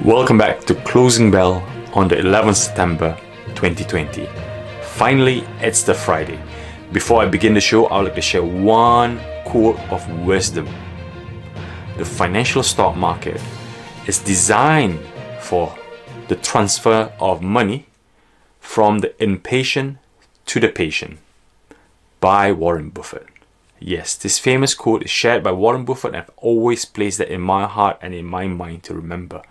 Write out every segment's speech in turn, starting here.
Welcome back to Closing Bell on the 11th September 2020. Finally, it's the Friday. Before I begin the show, I would like to share one quote of wisdom. The financial stock market is designed for the transfer of money from the impatient to the patient by Warren Buffett. Yes, this famous quote is shared by Warren Buffett and I've always placed that in my heart and in my mind to remember.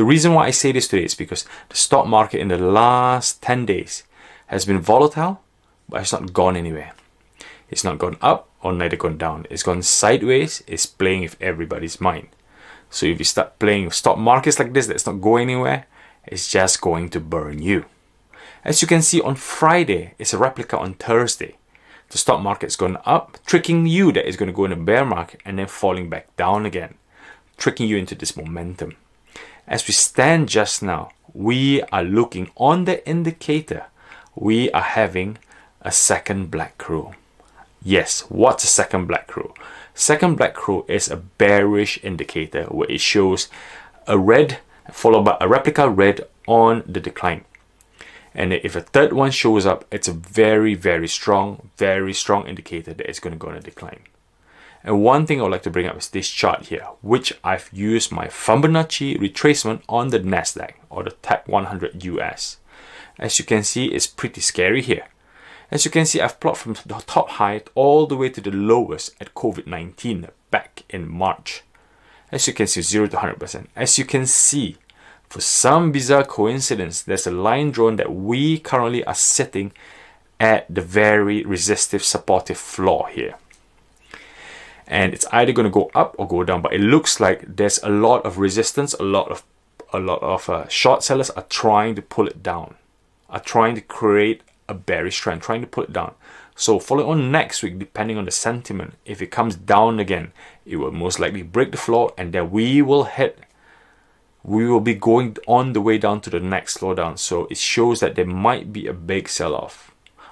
The reason why I say this today is because the stock market in the last 10 days has been volatile, but it's not gone anywhere. It's not gone up or neither gone down. It's gone sideways, it's playing with everybody's mind. So if you start playing with stock markets like this that's not going anywhere, it's just going to burn you. As you can see on Friday, it's a replica on Thursday the stock market's gone up, tricking you that it's going to go in a bear market and then falling back down again, tricking you into this momentum. As we stand just now, we are looking on the indicator. We are having a second black crow. Yes, what's a second black crow? Second black crow is a bearish indicator where it shows a red followed by a replica red on the decline. And if a third one shows up, it's a very, very strong, very strong indicator that it's going to go on a decline. And one thing I would like to bring up is this chart here, which I've used my Fibonacci retracement on the NASDAQ or the Tech 100 US. As you can see, it's pretty scary here. As you can see, I've plotted from the top height all the way to the lowest at COVID-19 back in March. As you can see, 0 to 100%. As you can see, for some bizarre coincidence, there's a line drawn that we currently are sitting at the very resistive supportive floor here. And it's either going to go up or go down, but it looks like there's a lot of resistance, a lot of a lot of uh, short sellers are trying to pull it down, are trying to create a bearish trend, trying to pull it down. So follow on next week, depending on the sentiment, if it comes down again, it will most likely break the floor and then we will hit we will be going on the way down to the next slowdown. So it shows that there might be a big sell-off.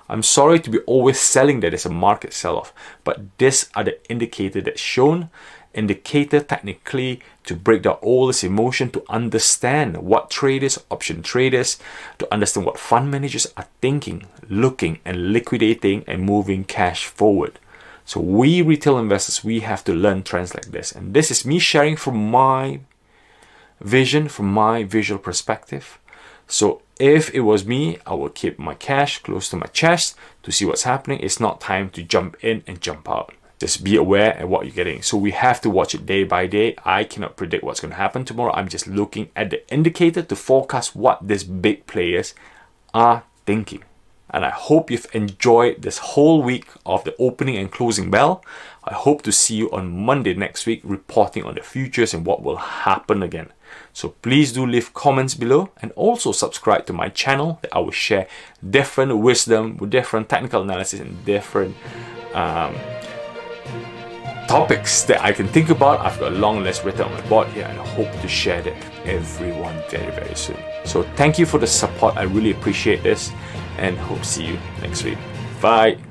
I'm sorry to be always selling that there's a market sell-off, but these are the indicator that's shown. Indicator technically to break down all this emotion, to understand what traders, option traders, to understand what fund managers are thinking, looking and liquidating and moving cash forward. So we retail investors, we have to learn trends like this. And this is me sharing from my vision from my visual perspective. So if it was me, I would keep my cash close to my chest to see what's happening. It's not time to jump in and jump out. Just be aware of what you're getting. So we have to watch it day by day. I cannot predict what's going to happen tomorrow. I'm just looking at the indicator to forecast what these big players are thinking. And I hope you've enjoyed this whole week of the opening and closing bell. I hope to see you on Monday next week reporting on the futures and what will happen again. So please do leave comments below and also subscribe to my channel that I will share different wisdom, with different technical analysis and different um, topics that I can think about. I've got a long list written on my board here and I hope to share that with everyone very very soon. So thank you for the support. I really appreciate this and hope to see you next week. Bye.